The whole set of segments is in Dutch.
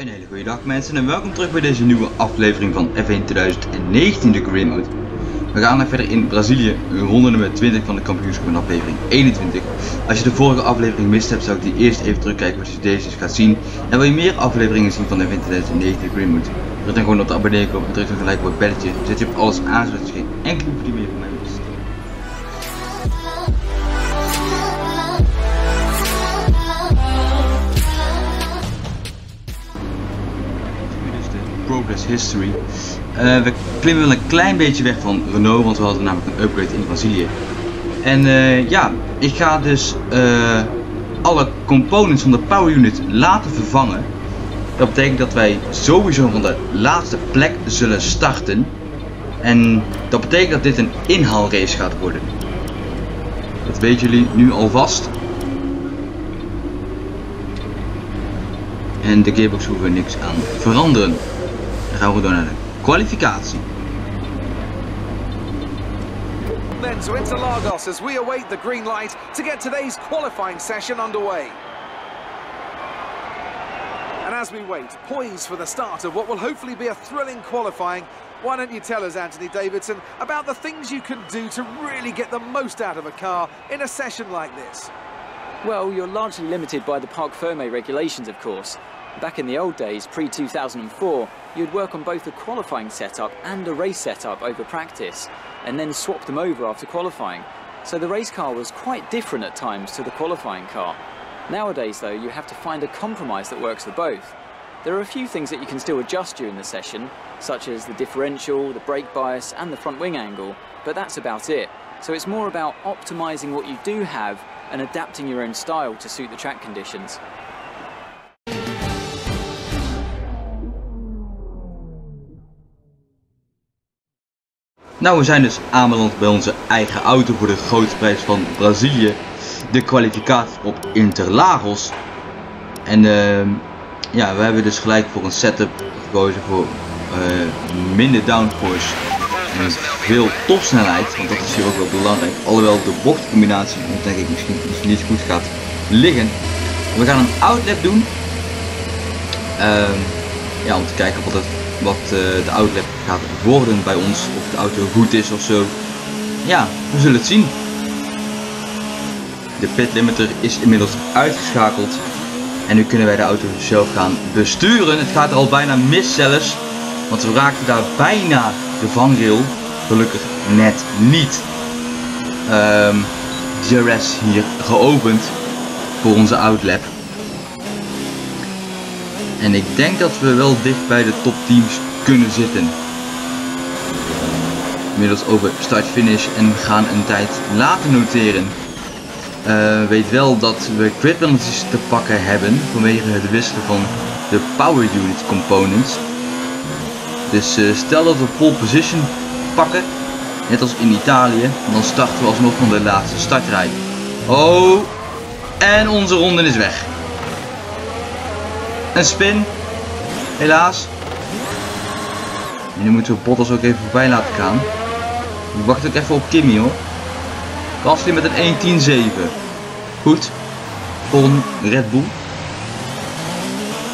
Een hele goede dag mensen en welkom terug bij deze nieuwe aflevering van F1 2019 de Career Mode. We gaan nog verder in Brazilië, ronde nummer 20 van de kampioenschap in aflevering 21. Als je de vorige aflevering mist hebt, zou ik die eerst even terugkijken wat je deze gaat zien. En wil je meer afleveringen zien van F1 2019 de Career Mode, druk dan gewoon op de abonnee-knop en druk dan gelijk op het belletje. Zet je op alles aan zodat je geen enkele video meer van mij mist. Progress History. Eh, we klimmen wel een klein beetje weg van Renault, want we hadden namelijk een upgrade in Brazilië. En eh, ja, ik ga dus eh, alle components van de power unit laten vervangen. Dat betekent dat wij sowieso van de laatste plek zullen starten. En dat betekent dat dit een inhaalrace gaat worden. Dat weten jullie nu alvast. En de gearbox hoeven we niks aan veranderen. Dan gaan we door kwalificatie. Then to Interlagos as we await the green light to get today's qualifying session underway. And as we wait, poised for the start of what will hopefully be a thrilling qualifying, why don't you tell us, Anthony Davidson, about the things you can do to really get the most out of a car in a session like this? Well, you're largely limited by the Parc Ferme regulations, of course. Back in the old days, pre-2004, you'd work on both a qualifying setup and a race setup over practice, and then swap them over after qualifying. So the race car was quite different at times to the qualifying car. Nowadays, though, you have to find a compromise that works for both. There are a few things that you can still adjust during the session, such as the differential, the brake bias, and the front wing angle, but that's about it. So it's more about optimizing what you do have and adapting your own style to suit the track conditions. Nou, we zijn dus aanbeland bij onze eigen auto voor de grote prijs van Brazilië. De kwalificatie op Interlagos. En ehm, ja, we hebben dus gelijk voor een setup gekozen voor eh, minder downforce en veel topsnelheid. Want dat is hier ook wel belangrijk. Alhoewel de bochtcombinatie denk ik misschien niet goed gaat liggen. We gaan een outlap doen. Ehm, ja, om te kijken wat, het, wat eh, de outlap gaat worden bij ons. Of de auto goed is of zo. Ja, we zullen het zien. De pit limiter is inmiddels uitgeschakeld. En nu kunnen wij de auto zelf gaan besturen. Het gaat er al bijna mis zelfs. Want we raakten daar bijna de vangrail. Gelukkig net niet. Um, DRS hier geopend voor onze outlap. En ik denk dat we wel dicht bij de top teams kunnen zitten. Inmiddels over start-finish en we gaan een tijd laten noteren. Uh, weet wel dat we grid te pakken hebben vanwege het wisselen van de power unit components. Dus uh, stel dat we pole position pakken, net als in Italië, dan starten we alsnog van de laatste startrij. Oh, en onze ronde is weg. Een spin, helaas. Nu moeten we Bottas ook even voorbij laten gaan. Ik wacht ook even op Kimmy hoor. Gasly met een 1.10.7. Goed. Een Red Bull.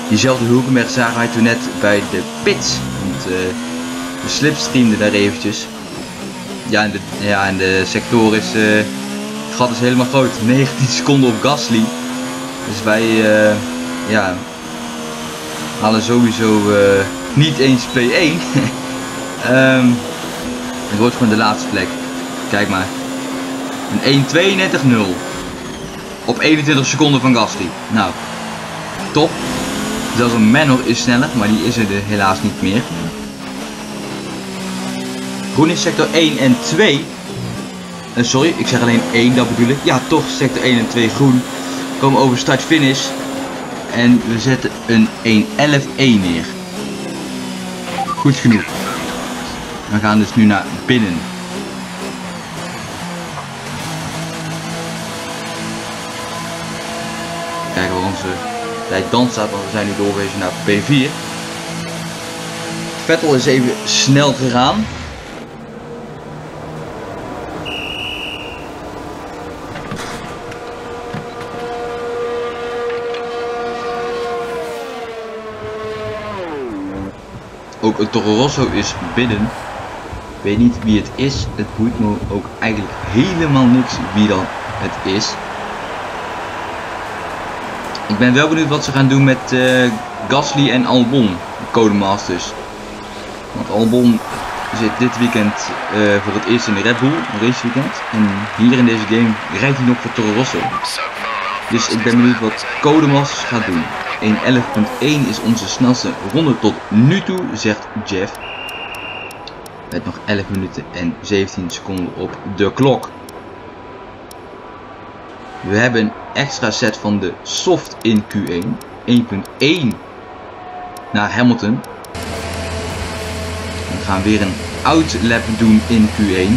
Diezelfde Hulkenberg zagen wij toen net bij de pits. Want uh, de slipstreamde daar eventjes. Ja, en de, ja, de sector is... Uh, het gat is helemaal groot. 19 seconden op Gasly. Dus wij... Uh, ja... Halen sowieso niet eens P1. um, het wordt gewoon de laatste plek. Kijk maar. Een 1.32.0. Op 21 seconden van Gasly. Nou, top. Zelfs een Manor is sneller, maar die is er helaas niet meer. Groen is sector 1 en 2. Uh, sorry, ik zeg alleen 1, dat bedoel ik. Ja, toch sector 1 en 2 groen. Komen over start-finish. En we zetten een 1.11.1 neer. Goed genoeg. We gaan dus nu naar binnen. Kijken waar onze tijd dan staat, want we zijn nu doorgewezen naar P4. Vettel is even snel gegaan. Ook een Toro Rosso is binnen. Ik weet niet wie het is. Het boeit me ook eigenlijk helemaal niks wie dan het is. Ik ben wel benieuwd wat ze gaan doen met uh, Gasly en Albon, de Codemasters. Want Albon zit dit weekend uh, voor het eerst in de Red Bull, een raceweekend. En hier in deze game rijdt hij nog voor Toro Rosso. Dus ik ben benieuwd wat Codemasters gaat doen. 1.11.1 is onze snelste ronde tot nu toe, zegt Jeff. Met nog 11 minuten en 17 seconden op de klok. We hebben een extra set van de soft in Q1. 1.1 naar Hamilton. We gaan weer een outlap doen in Q1.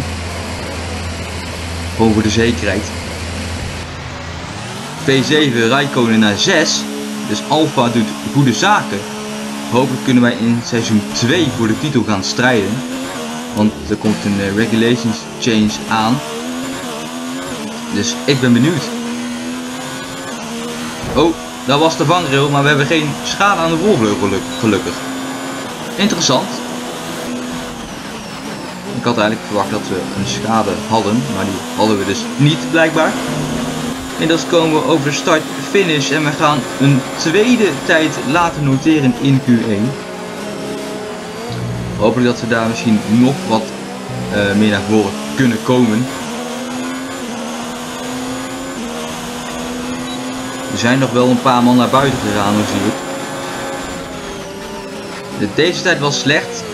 Gewoon voor de zekerheid. V7 Raikkonen naar 6. Dus Alfa doet goede zaken. Hopelijk kunnen wij in seizoen 2 voor de titel gaan strijden. Want er komt een uh, regulations change aan. Dus ik ben benieuwd. Oh, dat was de vangrail, maar we hebben geen schade aan de voorvleugel gelukkig. Interessant. Ik had eigenlijk verwacht dat we een schade hadden, maar die hadden we dus niet blijkbaar. Inmiddels komen we over de start-finish en we gaan een tweede tijd laten noteren in Q1. Hopelijk dat we daar misschien nog wat uh, meer naar voren kunnen komen. Er zijn nog wel een paar man naar buiten gegaan, zie ik. Deze tijd was slecht, 1.3.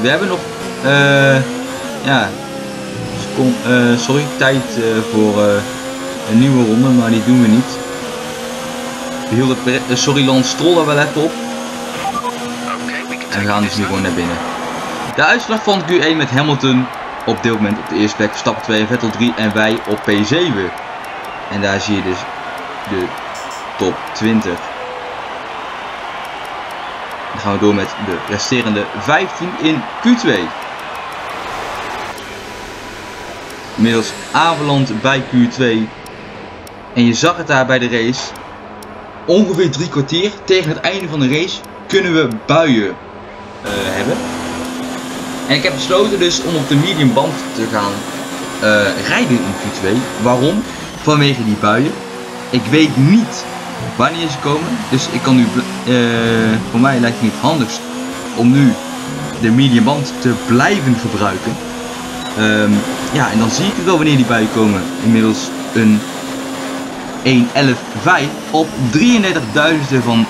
We hebben nog, uh, ja, uh, sorry, tijd voor een nieuwe ronde, maar die doen we niet. We hielden, uh, sorry Lance Stroll wel even op. En we gaan dus nu gewoon naar binnen. De uitslag van Q1 met Hamilton op dit moment op de eerste plek, stap 2 Vettel 3 en wij op P7. En daar zie je dus de top 20. Dan gaan we door met de resterende 15 in Q2. Inmiddels aanbeland bij Q2. En je zag het daar bij de race. Ongeveer drie kwartier tegen het einde van de race kunnen we buien uh, hebben. En ik heb besloten dus om op de medium band te gaan uh, rijden in Q2. Waarom? Vanwege die buien. Ik weet niet wanneer ze komen. Dus ik kan nu, uh, voor mij lijkt het niet handigst om nu de medium band te blijven gebruiken. Um, ja, en dan zie ik wel wanneer die buien komen. Inmiddels een 1.11.5 op 33.000 van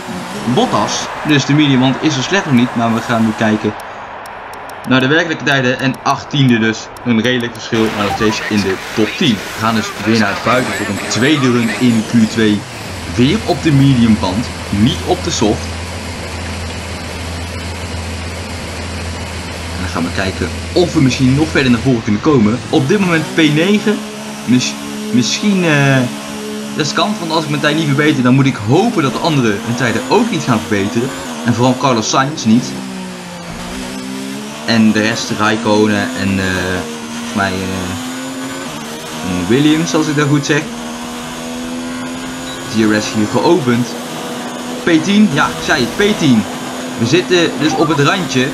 Bottas. Dus de mediumband is zo slecht nog niet, maar we gaan nu kijken naar de werkelijke tijden. En 18e dus een redelijk verschil, maar nog steeds in de top 10. We gaan dus weer naar buiten voor een tweede run in Q2. Weer op de mediumband, niet op de soft. En dan gaan we kijken of we misschien nog verder naar voren kunnen komen. Op dit moment P9. misschien... Uh, riskant, want als ik mijn tijd niet verbeter, dan moet ik hopen dat de anderen hun tijden ook niet gaan verbeteren. En vooral Carlos Sainz niet. En de rest, Raikkonen en uh, volgens mij uh, Williams, als ik dat goed zeg. DRS hier geopend. P10, ja, ik zei het, P10. We zitten dus op het randje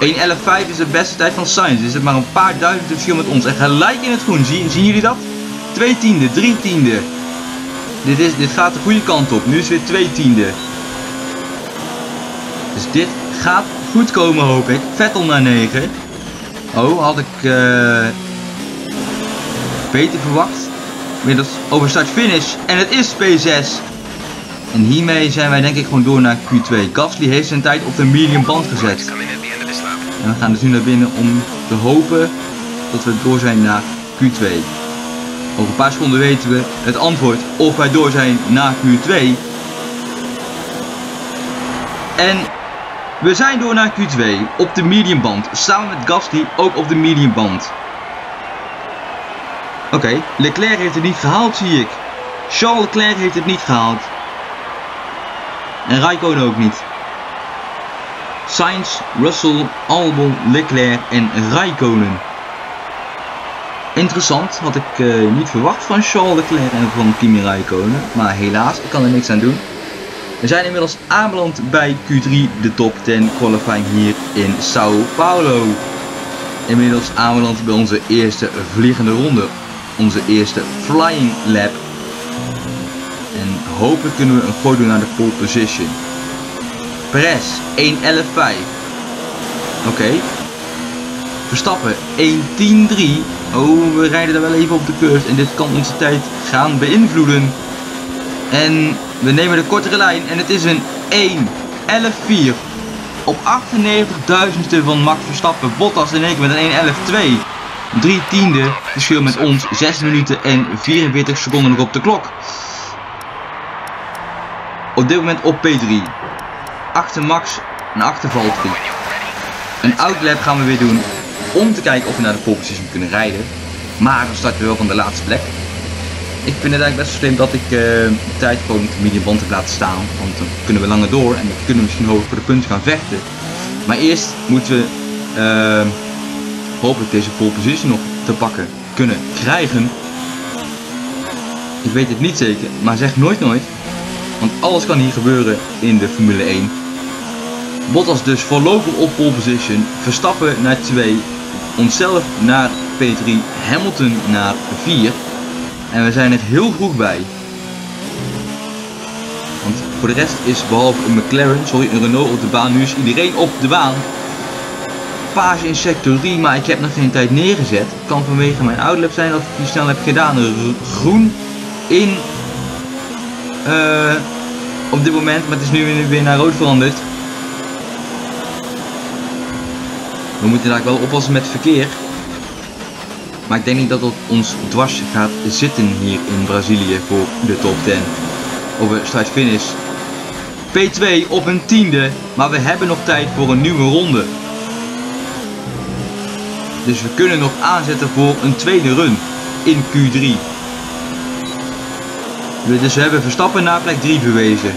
1.11.5 is de beste tijd van Sainz. Is het maar een paar duizend verschil met ons. En gelijk in het groen. Zien, zien jullie dat? 2 tiende, 3 tiende. Dit, is, dit gaat de goede kant op. Nu is het weer 2 tiende. Dus dit gaat goed komen hoop ik. Vettel naar 9. Oh, had ik uh, beter verwacht. Inmiddels over start finish. En het is P6. En hiermee zijn wij denk ik gewoon door naar Q2. Gasly heeft zijn tijd op de medium band gezet. En we gaan dus nu naar binnen om te hopen dat we door zijn naar Q2. Over een paar seconden weten we het antwoord of wij door zijn naar Q2. En we zijn door naar Q2 op de mediumband. Samen met Gasly ook op de mediumband. Oké, Leclerc heeft het niet gehaald zie ik. Charles Leclerc heeft het niet gehaald. En Raikkonen ook niet. Sainz, Russell, Albon, Leclerc en Raikkonen. Interessant, had ik uh, niet verwacht van Charles Leclerc en van Kimi Raikkonen. Maar helaas, ik kan er niks aan doen. We zijn inmiddels aanbeland bij Q3, de top 10 qualifying hier in Sao Paulo. Inmiddels aanbeland bij onze eerste vliegende ronde. Onze eerste flying lap. En hopelijk kunnen we een gooi doen naar de pole position. Perez 1.11.5. Oké. Verstappen 1.10.3. Oh, we rijden daar wel even op de curve en dit kan onze tijd gaan beïnvloeden. En we nemen de kortere lijn en het is een 1.11.4. Op 98.000ste van Max Verstappen. Bottas in één keer met een 1.11.2. 3 tiende verschil met ons. 6 minuten en 44 seconden nog op de klok. Op dit moment op P3. Achter Max en achter Valtteri. Een outlap gaan we weer doen om te kijken of we naar de pole position kunnen rijden. Maar we starten wel van de laatste plek. Ik vind het eigenlijk best slim dat ik uh, de tijd gewoon op de medium band heb laten staan. Want dan kunnen we langer door en dan kunnen we misschien hoog voor de punten gaan vechten. Maar eerst moeten we uh, hopelijk deze pole position nog te pakken kunnen krijgen. Ik weet het niet zeker, maar zeg nooit nooit. Want alles kan hier gebeuren in de Formule 1. Bottas dus voorlopig op pole position. Verstappen naar 2. Onszelf naar P3. Hamilton naar 4. En we zijn er heel vroeg bij. Want voor de rest is behalve een McLaren, sorry, een Renault op de baan. Nu is iedereen op de baan. Page in sector 3, maar ik heb nog geen tijd neergezet. Kan vanwege mijn outlap zijn dat ik die snel heb gedaan. Groen in uh, op dit moment, maar het is nu weer naar rood veranderd. We moeten daar wel oppassen met verkeer. Maar ik denk niet dat het ons dwars gaat zitten hier in Brazilië voor de top 10. Over start finish. P2 op een tiende, maar we hebben nog tijd voor een nieuwe ronde. Dus we kunnen nog aanzetten voor een tweede run in Q3. Dus we hebben Verstappen naar plek 3 verwezen.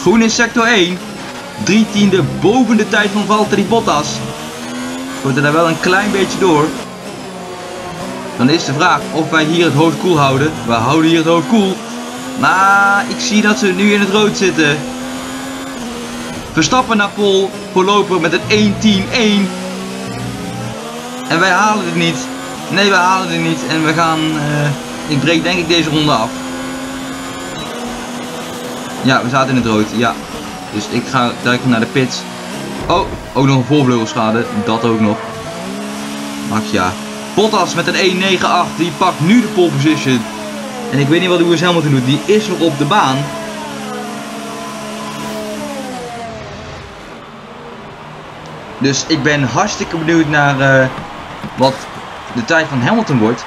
Groen in sector 1. Drie tiende boven de tijd van Valtteri Bottas. Wordt er daar wel een klein beetje door. Dan is de vraag of wij hier het hoofd koel houden. We houden hier het hoofd koel. Maar ik zie dat ze nu in het rood zitten. Verstappen naar Pol. Voorlopig met een 1-10-1. En wij halen het niet. Nee, wij halen het niet. En we gaan... Uh, ik breek denk ik deze ronde af. Ja, we zaten in het rood. Ja. Dus ik ga direct naar de pits. Oh, ook nog een voorvleugelschade. Dat ook nog. Max ja. Bottas met een 1.98. Die pakt nu de pole position. En ik weet niet wat Lewis Hamilton doet. Die is nog op de baan. Dus ik ben hartstikke benieuwd naar uh, wat de tijd van Hamilton wordt.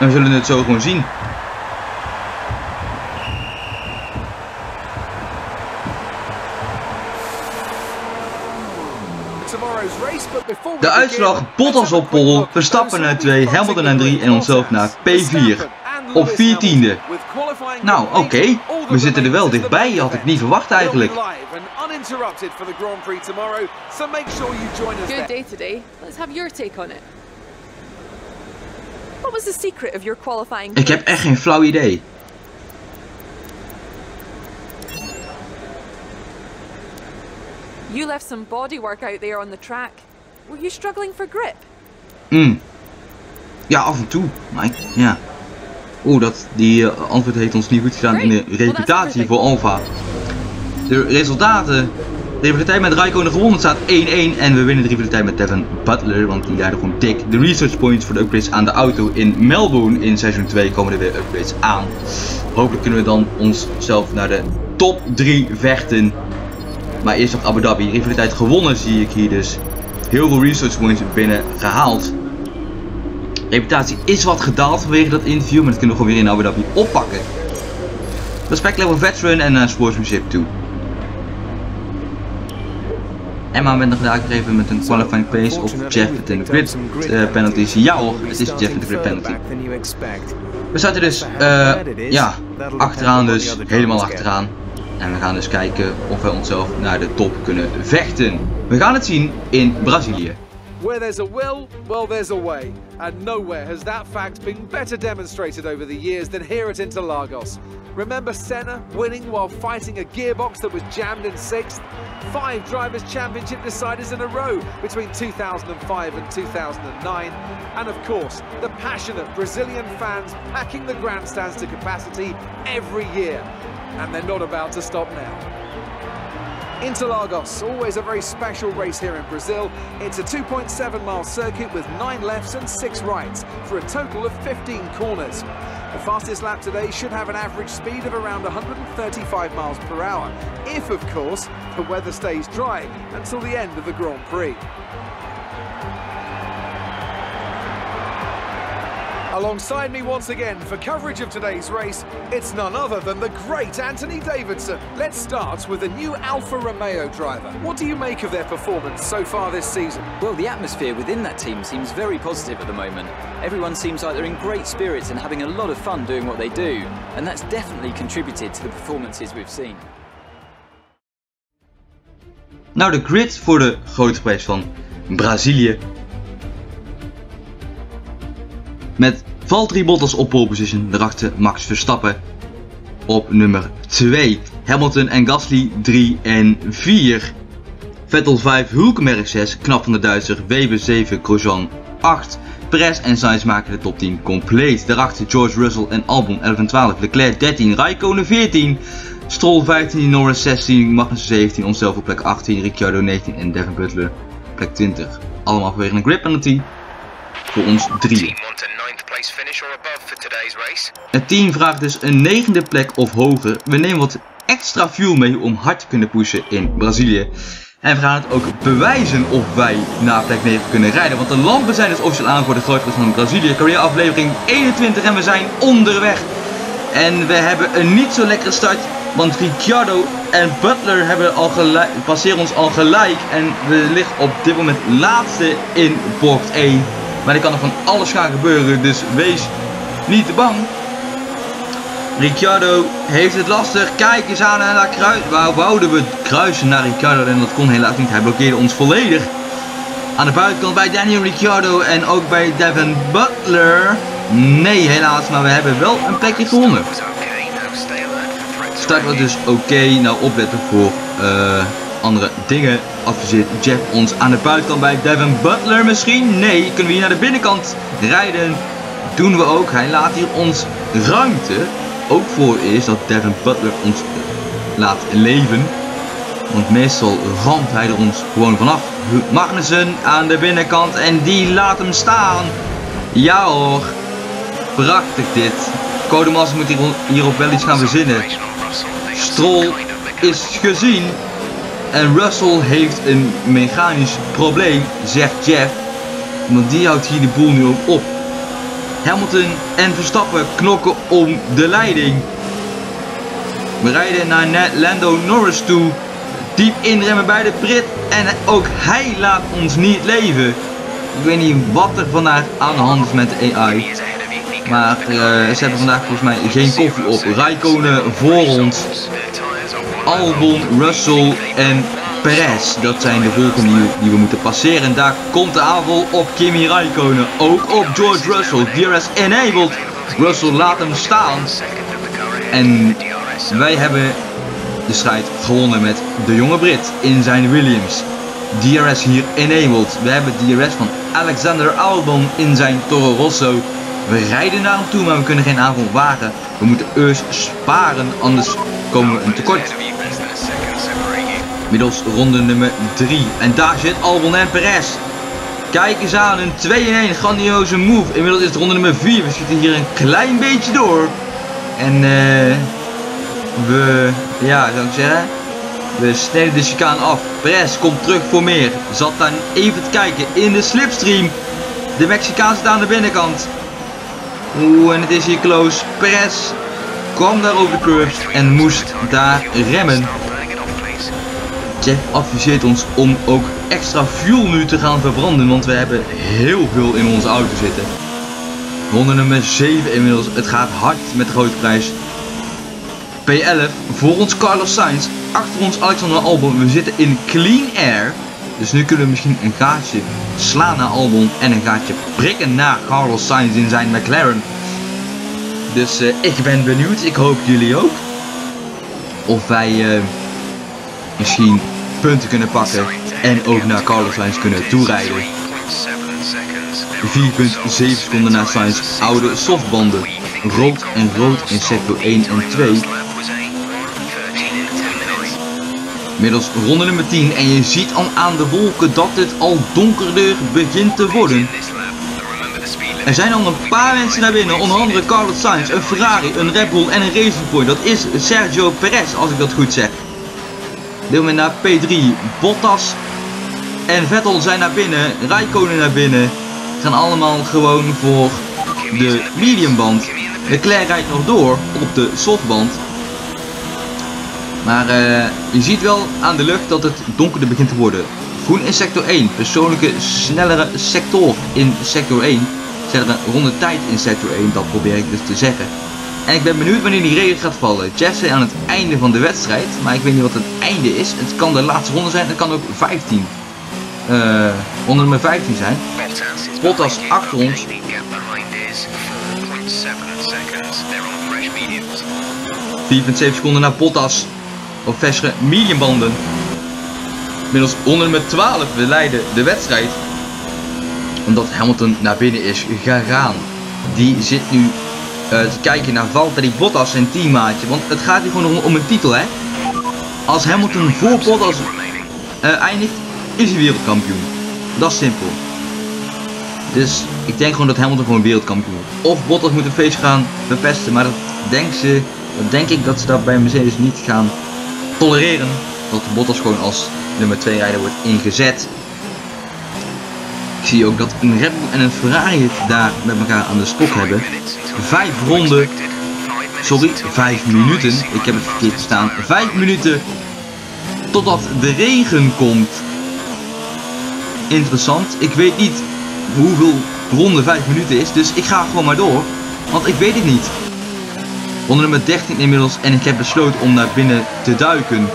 En we zullen het zo gewoon zien. De uitslag Bottas op pol, Verstappen naar 2, Hamilton naar 3 en onszelf naar P4. Op 14e. Nou, oké. Okay. We zitten er wel dichtbij, had ik niet verwacht eigenlijk. Good day today. Let's have your take on it. What was the secret of your qualifying? Ik heb echt geen flauw idee. You left some bodywork out there on the track. Were you struggling for grip? Hmm. Ja, af en toe. Maar ik, ja. Oeh, dat, die uh, antwoord heeft ons niet goed gedaan in de reputatie voor Alfa. De resultaten rivaliteit met Raikkonen gewonnen staat 1-1 en we winnen de rivaliteit met Devin Butler, want die leidde gewoon dik. De research points voor de upgrades aan de auto in Melbourne in seizoen 2 komen er weer upgrades aan. Hopelijk kunnen we dan onszelf naar de top 3 vechten. Maar eerst nog Abu Dhabi. Rivaliteit gewonnen zie ik hier dus. Heel veel research points binnen gehaald. Reputatie is wat gedaald vanwege dat interview, maar dat kunnen we gewoon weer in Abu Dhabi oppakken. Respect level veteran en uh, sportsmanship toe. Emma bent nog gegeven met een qualifying pace of Jeff met een grid uh, penalties. Ja hoor, het is Jeff met de grid penalty. We zaten dus, uh, ja, achteraan dus, helemaal achteraan. En we gaan dus kijken of we onszelf naar de top kunnen vechten. We gaan het zien in Brazilië. Where there's a will, well, there's a way. And nowhere has that fact been better demonstrated over the years than here at Interlagos. Remember Senna winning while fighting a gearbox that was jammed in sixth? Five Drivers' Championship deciders in a row between 2005 and 2009. And of course, the passionate Brazilian fans packing the grandstands to capacity every year. And they're not about to stop now. Interlagos, always a very special race here in Brazil. It's a 2.7 mile circuit with 9 lefts and 6 rights for a total of 15 corners. The fastest lap today should have an average speed of around 135 miles per hour, if of course the weather stays dry until the end of the Grand Prix. Alongside me once again for coverage of today's race, it's none other than the great Anthony Davidson. Let's start with the new Alfa Romeo driver. What do you make of their performance so far this season? Well, the atmosphere within that team seems very positive at the moment. Everyone seems like they're in great spirits and having a lot of fun doing what they do, and that's definitely contributed to the performances we've seen. Nou, de grid voor de grote prijs van Brazilië Met Valtteri Bottas op pole position, daarachter Max Verstappen op nummer 2. Hamilton en Gasly 3 en 4. Vettel 5, Hulkenberg 6, knap van de Duitser, Weber 7, Grosjean 8. Perez en Sainz maken de top 10 compleet. Daarachter George Russell en Albon 11 en 12, Leclerc 13, Raikkonen 14. Stroll 15, Norris 16, Magnussen 17, onszelf op plek 18, Ricciardo 19 en Devin Butler plek 20. Allemaal vanwege een grip penalty voor ons drieën. Het team vraagt dus een negende plek of hoger. We nemen wat extra fuel mee om hard te kunnen pushen in Brazilië. En we gaan het ook bewijzen of wij naar plek 9 kunnen rijden. Want de lampen zijn dus officieel aan voor de grote van Brazilië. Carrière aflevering 21 en we zijn onderweg. En we hebben een niet zo lekkere start. Want Ricciardo en Butler hebben al passeren ons al gelijk. En we liggen op dit moment laatste in bocht 1. Maar er kan nog van alles gaan gebeuren, dus wees niet te bang. Ricciardo heeft het lastig. Kijk eens aan naar kruis. Waar wouden we kruisen naar Ricciardo en dat kon helaas niet. Hij blokkeerde ons volledig. Aan de buitenkant bij Daniel Ricciardo en ook bij Devin Butler. Nee helaas, maar we hebben wel een plekje gewonnen. Start was dus oké. Nou opletten voor uh, dingen adviseert Jeff ons aan de buitenkant bij Devin Butler misschien? Nee, kunnen we hier naar de binnenkant rijden? Doen we ook. Hij laat hier ons ruimte. Ook voor is dat Devin Butler ons laat leven. Want meestal ramt hij er ons gewoon vanaf. Magnussen aan de binnenkant en die laat hem staan. Ja hoor. Prachtig dit. Codemas moet hier, hierop wel iets gaan verzinnen. Stroll is gezien. En Russell heeft een mechanisch probleem, zegt Jeff. Want die houdt hier de boel nu ook op. Hamilton en Verstappen knokken om de leiding. We rijden naar Lando Norris toe. Diep inremmen bij de Brit. En ook hij laat ons niet leven. Ik weet niet wat er vandaag aan de hand is met de AI. Maar uh, ze hebben vandaag volgens mij geen koffie op. Rijkonen voor ons. Albon, Russell en Perez. Dat zijn de volgende die, we moeten passeren. En daar komt de aanval op Kimi Raikkonen. Ook op George Russell. DRS enabled. Russell laat hem staan. En wij hebben de strijd gewonnen met de jonge Brit in zijn Williams. DRS hier enabled. We hebben DRS van Alexander Albon in zijn Toro Rosso. We rijden naar hem toe, maar we kunnen geen aanval wagen. We moeten eerst sparen, anders komen we een tekort. Middels ronde nummer 3. En daar zit Albon en Perez. Kijk eens aan, een 2 in 1 grandioze move. Inmiddels is het ronde nummer 4. We zitten hier een klein beetje door. En uh, we, ja, zou ik zeggen, we snijden de chicane af. Perez komt terug voor meer. Zat dan even te kijken in de slipstream. De Mexicaan zit aan de binnenkant. Oeh, en het is hier close. Perez kwam daar over de curve en moest daar remmen. Jeff adviseert ons om ook extra fuel nu te gaan verbranden, want we hebben heel veel in onze auto zitten. Ronde nummer 7 inmiddels, het gaat hard met de grote prijs. P11, voor ons Carlos Sainz, achter ons Alexander Albon, we zitten in clean air. Dus nu kunnen we misschien een gaatje slaan naar Albon en een gaatje prikken naar Carlos Sainz in zijn McLaren. Dus uh, ik ben benieuwd, ik hoop jullie ook. Of wij uh, misschien punten kunnen pakken en ook naar Carlos Sainz kunnen toerijden. 4,7 seconden na Sainz oude softbanden. Rood en rood in sector 1 en 2. Middels ronde nummer 10 en je ziet al aan de wolken dat het al donkerder begint te worden. Er zijn al een paar mensen naar binnen, onder andere Carlos Sainz, een Ferrari, een Red Bull en een Racing Point. Dat is Sergio Perez, als ik dat goed zeg. Deel we naar P3, Bottas en Vettel zijn naar binnen, Raikkonen naar binnen. Gaan allemaal gewoon voor de mediumband. Leclerc rijdt nog door op de softband. Maar je ziet wel aan de lucht dat het donkerder begint te worden. Groen in sector 1, persoonlijke snellere sector in sector 1. Snellere ronde tijd in sector 1, dat probeer ik dus te zeggen. En ik ben benieuwd wanneer die regen gaat vallen. Jesse aan het einde van de wedstrijd, maar ik weet niet wat het einde is. Het kan de laatste ronde zijn, het kan ook 15. Uh, ronde nummer 15 zijn. Bottas achter ons. 4,7 seconden naar Bottas op versere mediumbanden. Middels onder nummer 12 we leiden de wedstrijd. Omdat Hamilton naar binnen is gegaan. Die zit nu uh, te kijken naar Valtteri Bottas zijn teammaatje. Want het gaat hier gewoon om, om een titel hè. Als Hamilton voor Bottas uh, eindigt is hij wereldkampioen. Dat is simpel. Dus ik denk gewoon dat Hamilton gewoon wereldkampioen wordt. Of Bottas moet een feest gaan bepesten. Maar dat, denk ze, denk ik dat ze dat bij Mercedes niet gaan tolereren dat Bottas gewoon als nummer 2 rijder wordt ingezet. Ik zie ook dat een Red Bull en een Ferrari het daar met elkaar aan de stok hebben. Vijf ronden, sorry, vijf minuten, ik heb het verkeerd staan, vijf minuten totdat de regen komt. Interessant, ik weet niet hoeveel ronde vijf minuten is, dus ik ga gewoon maar door, want ik weet het niet. Ronde nummer 13 inmiddels en ik heb besloten om naar binnen te duiken.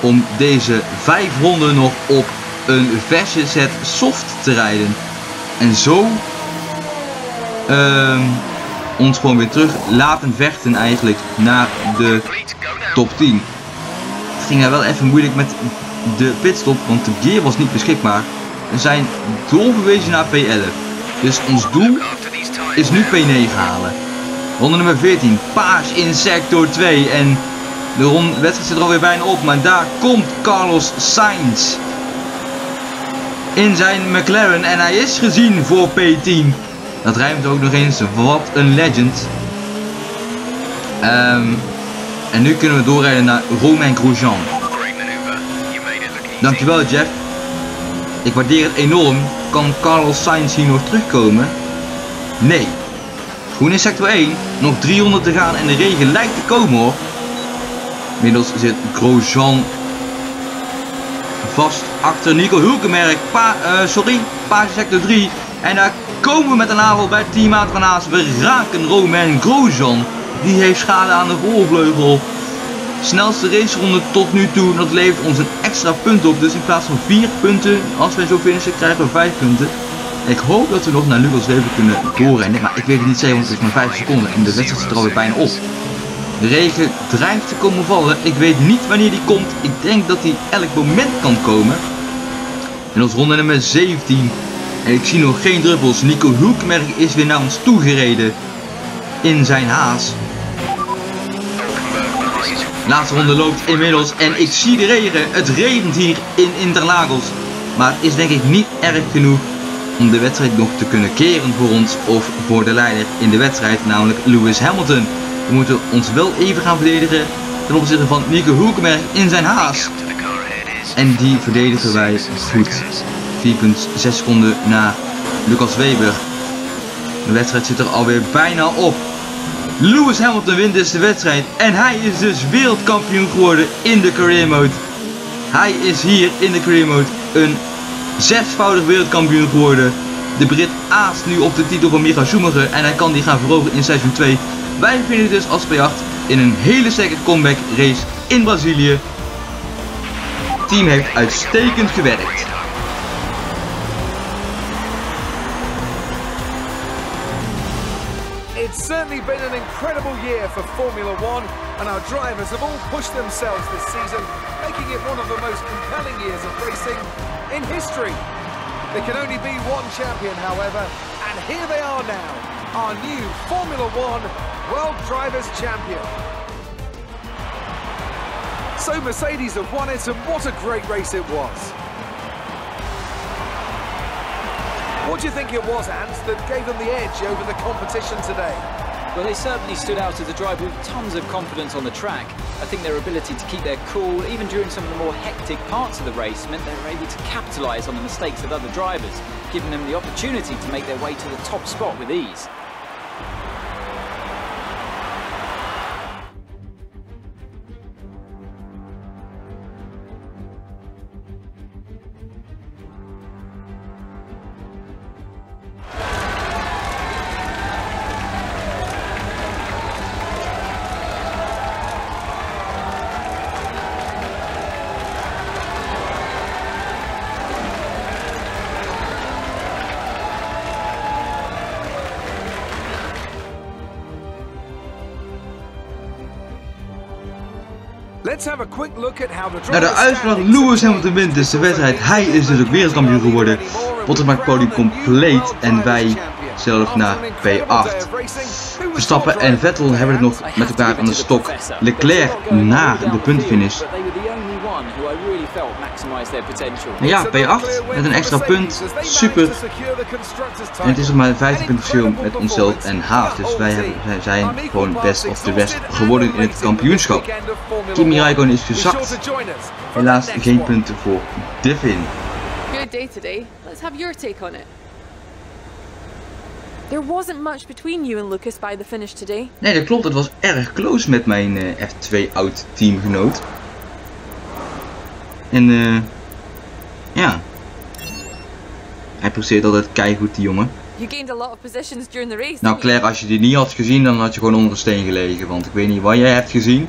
Om deze 5 ronden nog op een verse set soft te rijden. En zo um, ons gewoon weer terug laten vechten eigenlijk naar de top 10. Het ging er wel even moeilijk met de pitstop, want de gear was niet beschikbaar. We zijn doorverwezen naar P11. Dus ons doel is nu P9 halen. Ronde nummer 14, paars in sector 2. En de ronde, wedstrijd zit er alweer bijna op, maar daar komt Carlos Sainz. In zijn McLaren en hij is gezien voor P10. Dat rijmt ook nog eens, wat een legend. Um, en nu kunnen we doorrijden naar Romain Grosjean. Dankjewel Jeff. Ik waardeer het enorm. Kan Carlos Sainz hier nog terugkomen? Nee. Groen in sector 1. Nog 300 te gaan en de regen lijkt te komen hoor. Inmiddels zit Grosjean vast achter Nico Hulkenberg. Uh, sorry, paasje sector 3. En daar komen we met een aanval bij teammaat van Haas. We raken Romain Grosjean. Die heeft schade aan de voorvleugel. Snelste raceronde tot nu toe. Dat levert ons een extra punt op. Dus in plaats van 4 punten, als wij zo finishen, krijgen we 5 punten. Ik hoop dat we nog naar Lucas Weber kunnen doorrennen. Maar ik weet het niet zeker, want het is maar 5 seconden. En de wedstrijd zit er alweer bijna op. De regen dreigt te komen vallen. Ik weet niet wanneer die komt. Ik denk dat die elk moment kan komen. En ons ronde nummer 17. En ik zie nog geen druppels. Nico Hulkenberg is weer naar ons toegereden. In zijn haas. Laatste ronde loopt inmiddels. En ik zie de regen. Het regent hier in Interlagos. Maar het is denk ik niet erg genoeg om de wedstrijd nog te kunnen keren voor ons of voor de leider in de wedstrijd, namelijk Lewis Hamilton. We moeten ons wel even gaan verdedigen ten opzichte van Nico Hulkenberg in zijn haas. En die verdedigen wij goed. 4,6 seconden na Lucas Weber. De wedstrijd zit er alweer bijna op. Lewis Hamilton wint dus de wedstrijd en hij is dus wereldkampioen geworden in de career mode. Hij is hier in de career mode een zesvoudig wereldkampioen geworden. De Brit aast nu op de titel van Michael Schumacher en hij kan die gaan veroveren in seizoen 2. Wij vinden het dus als P8 in een hele sterke comeback race in Brazilië. Het team heeft uitstekend gewerkt. It's certainly been an incredible year for Formula One, and our drivers have all pushed themselves this season, making it one of the most compelling years of racing in history. There can only be one champion, however, and here they are now, our new Formula One World Drivers' Champion. So Mercedes have won it, and what a great race it was. What do you think it was, Ant, that gave them the edge over the competition today? Well, they certainly stood out as a driver with tons of confidence on the track. I think their ability to keep their cool, even during some of the more hectic parts of the race, meant they were able to capitalise on the mistakes of other drivers, giving them the opportunity to make their way to the top spot with ease. Nou, de uitslag Lewis Hamilton wint dus de wedstrijd. Hij is dus ook wereldkampioen geworden. Bottas maakt podium compleet en wij zelf naar P8. Verstappen en Vettel hebben het nog met elkaar aan de stok. Leclerc na de puntenfinish. Ja, P8 met een extra punt. Super. En het is nog maar een 15 punt verschil met onszelf en Haas. Dus wij, hebben, wij zijn gewoon best of the rest geworden in het kampioenschap. Kimi Raikkonen is gezakt. Helaas geen punten voor Devin. Good day today. Let's have your take on it. There wasn't much between you and Lucas by the finish today. Nee, dat klopt. Het was erg close met mijn uh, F2 oud teamgenoot. En eh. Uh, ja. Hij presteert altijd keigoed, die jongen. You gained a lot of positions during the race. Nou Claire, als je die niet had gezien, dan had je gewoon onder een steen gelegen. Want ik weet niet wat jij hebt gezien.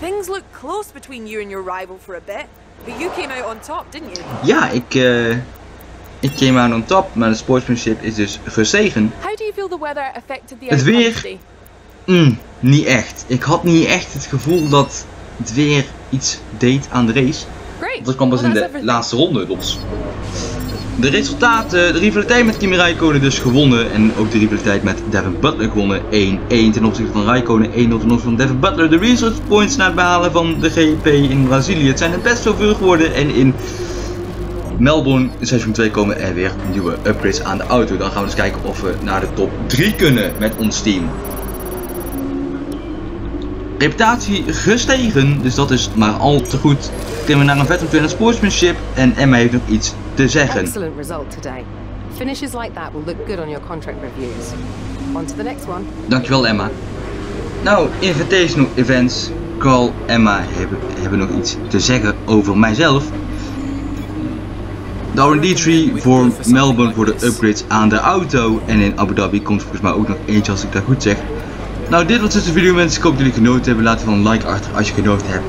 Things look close between you and your rival for a bit. But you came out on top, didn't you? Ja, ik uh, ik came out on top, maar de sportsmanship is dus verzegen. How do you feel the weather affected the Het weer? Mm, niet echt. Ik had niet echt het gevoel dat het weer iets deed aan de race. Great. Dat kwam pas in de laatste ronde los. De resultaten, de rivaliteit met Kimi Raikkonen dus gewonnen en ook de rivaliteit met Devin Butler gewonnen 1-1 ten opzichte van Raikkonen, 1-0 ten opzichte van Devin Butler. De research points na het behalen van de GP in Brazilië. Het zijn er best zoveel geworden en in Melbourne seizoen 2 komen er weer nieuwe upgrades aan de auto. Dan gaan we eens kijken of we naar de top 3 kunnen met ons team. Reputatie gestegen, dus dat is maar al te goed. Kunnen we naar een Vettel 2 sportsmanship en Emma heeft nog iets te zeggen. Excellent result today. Finishes like that will look good on your contract reviews. On to the next one. Dankjewel Emma. Nou, Invitational Events, Carl, Emma hebben, hebben nog iets te zeggen over mijzelf. De R&D tree voor Melbourne voor de upgrades aan de auto. En in Abu Dhabi komt volgens mij ook nog eentje als ik dat goed zeg. Nou, dit was dus de video mensen. Ik hoop dat jullie genoten hebben. Laat even een like achter als je genoten hebt.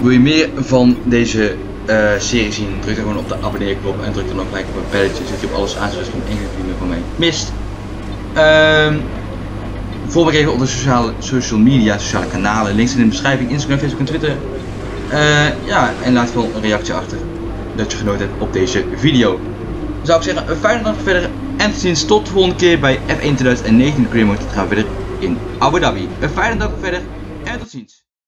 Wil je meer van deze uh, serie zien? Druk dan gewoon op de abonneerknop en druk dan ook gelijk op het belletje. Zodat je op alles aanzet als je geen enkele video van mij mist. Uh, volg me even op de sociale, social media, sociale kanalen. Links in de beschrijving, Instagram, Facebook en Twitter. Uh, ja, en laat wel een reactie achter dat je genoten hebt op deze video. Zou ik zeggen, een fijne dag verder en tot ziens tot de volgende keer bij F1 2019 Creator. gaan we verder Abu Dhabi. Een fijne dag verder en tot ziens.